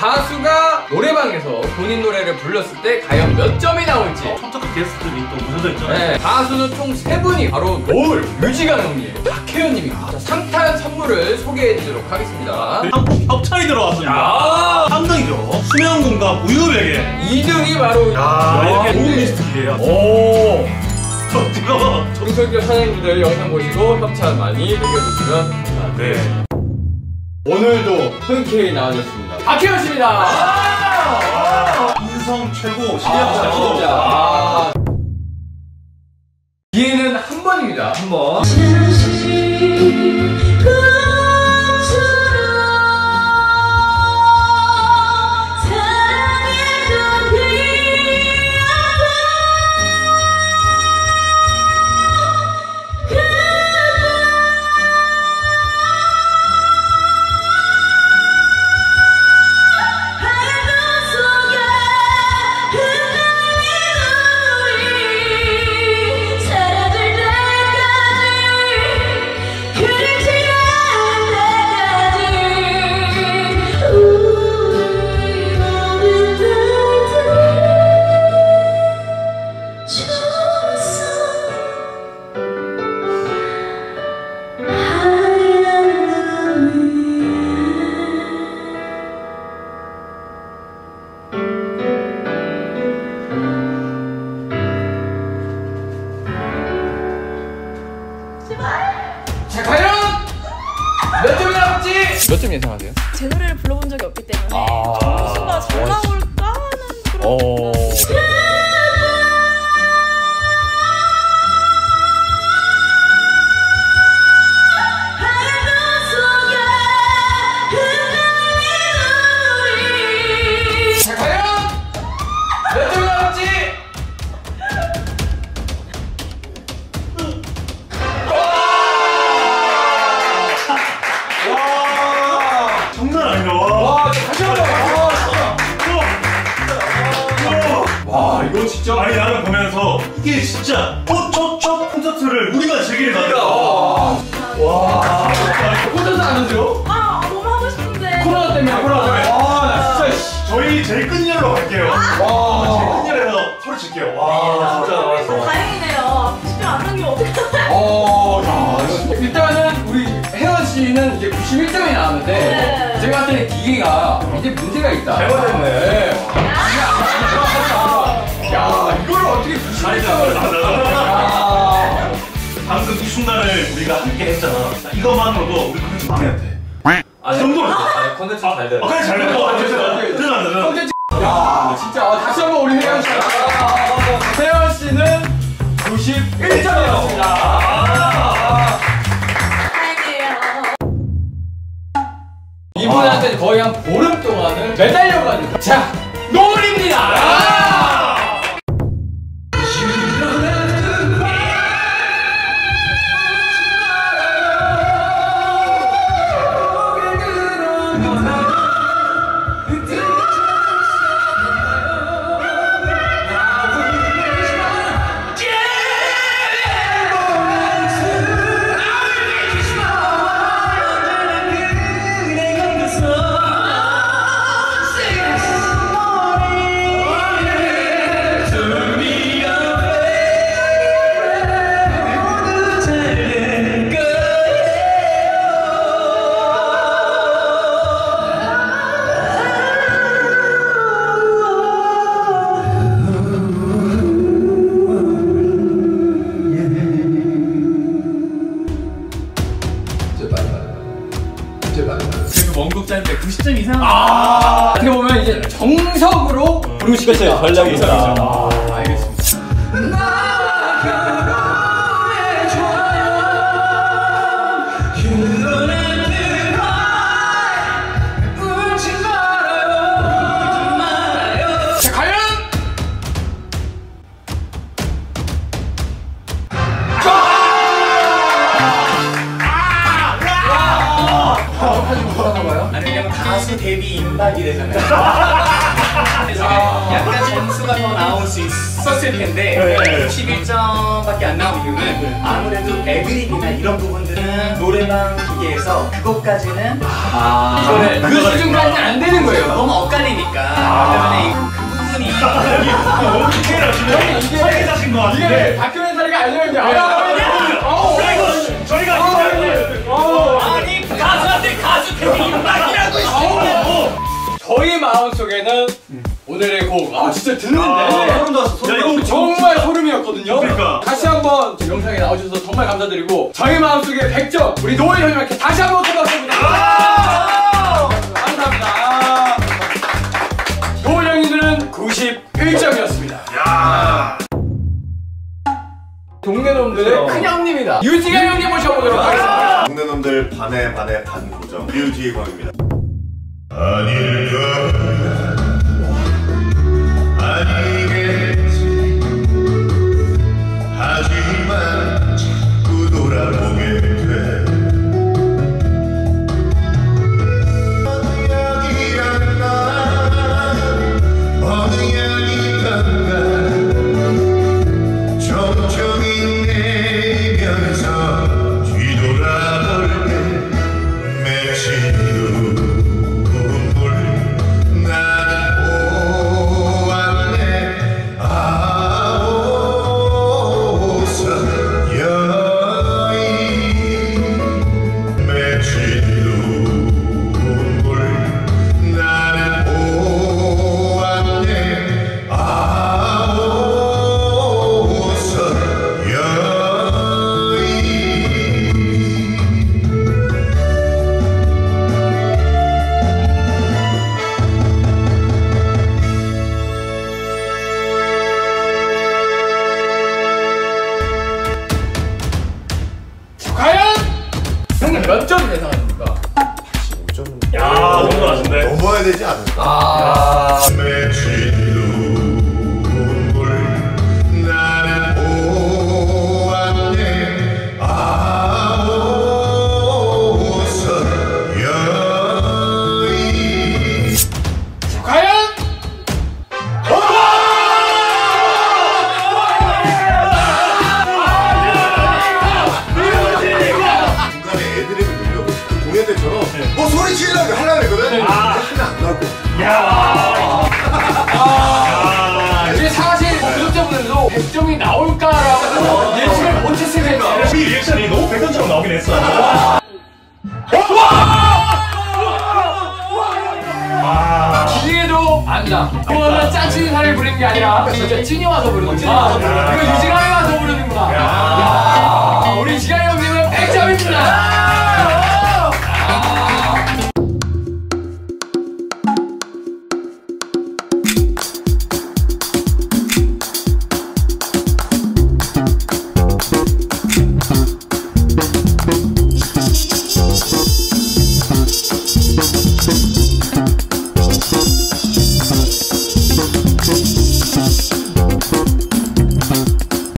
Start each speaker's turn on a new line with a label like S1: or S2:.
S1: 가수가 노래방에서 본인 노래를 불렀을 때 과연 몇 점이 나올지
S2: 섭섭한 게스트들이 또 묻어져 있잖아요.
S1: 네, 가수는 총 세 분이 바로 노을, 뮤지강 형님, 박혜연 님입니다. 자, 상탄 선물을 소개해 드리도록 하겠습니다.
S2: 한국 협찬이 들어왔습니다. 3등이죠. 수면공과 우유베개.
S1: 2등이 바로
S2: 야, 이렇게 좋은 리스트예요. 오저 지금
S1: 중소기업 사장님들 영상 보시고 협찬 많이 남겨주시면 감사합니다.
S2: 네.
S1: 오늘도 흔쾌히 나와줬습니다. 박혜연 씨입니다.
S2: 인성 최고, 실력
S1: 아,
S2: 최고.
S1: 아. 기회는 한 번입니다. 한 번. 몇 점 예상하세요?
S3: 제 노래를 불러본 적이 없기 때문에
S1: 아.
S3: 점수가 잘 나올까 하는 그런
S1: 어.
S2: 이게 진짜 뽀초초 콘서트를 우리가 즐기는 거야.
S1: 와, 와. 콘서트 안 하세요?
S3: 아 너무 하고 싶은데
S1: 코로나 때문에.
S2: 코로나 때문에.
S1: 와, 나 진짜. 씨.
S2: 저희 제일 끝열로 갈게요.
S1: 와.
S2: 제일 끝열에서 소리 칠게요. 와, 진짜.
S3: 어, 다행이네요 집에 안 남기면 어떡하나
S1: 어, 야, 이거 일단은 우리 혜원 씨는 이제 91점이 나왔는데
S3: 네.
S1: 제가 봤을 때 기계가 이제 문제가 있다.
S2: 잘못했네.
S1: 네. 야, 이걸 어떻게 91점을 야.
S2: 방금 이 순간을 우리가 함께 했잖아. 이것만으로도 우리 컨텐츠 망했대. 아, 이 정도로.
S4: 아니 컨텐츠 잘 돼.
S2: 아, 그냥 잘. 아, 죄송합니다. 죄송합니다.
S1: 콘텐츠. 야, 진짜 아, 다시 한번 우리 혜원 씨. 혜원 씨는 91점이었습니다.
S4: 그래도 원곡자인데 90점 이상.
S1: 아 어떻게 보면 이제 정석으로 부르고 싶었어요 전략이 있어.
S4: 아, 알겠습니다. 사실 데뷔 임박이 되잖아요. 그래서 약간 점수가 더 나올 수 있었을 텐데
S2: 네.
S4: 11점밖에 안 나온 이유는 네. 아무래도 에그린이나 이런 부분들은 노래방 기계에서 그것까지는
S1: 아, 이거를 그 수준까지는 안 되는 거예요.
S4: 너무
S1: 엇갈리니까 아 때문에 그 부분이
S2: 너무
S4: 디테일하시네. 설계자신 것 같은데. 박효린 사리가
S1: 아니었는데. 마음속에는 오늘의 곡, 아, 진짜 듣는데.
S2: 소름 돋았어. 야 이거
S1: 정말 소름이었거든요.
S2: 그러니까.
S1: 다시 한번 저 영상에 나와주셔서 정말 감사드리고 저희 마음속에 100점 우리 노을 형님께 다시 한번 고맙습니다. 감사합니다. 노을 형님들은 91점이었습니다.
S2: 야.
S1: 동네 놈들의 큰 형님이다. 유지가 형님 모셔보도록 하겠습니다.
S5: 동네 놈들 반에 반에 반 고정 류지광입니다.
S6: 아니
S1: 그거는 짜증 살을 부리는 게 아니라 진짜 찐이 와서 부르는구나. 이거 유지감이 와서 부르는구나. 야, 우리 지가이 형님은 100점입니다.